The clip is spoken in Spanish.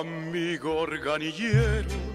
Amigo organillero,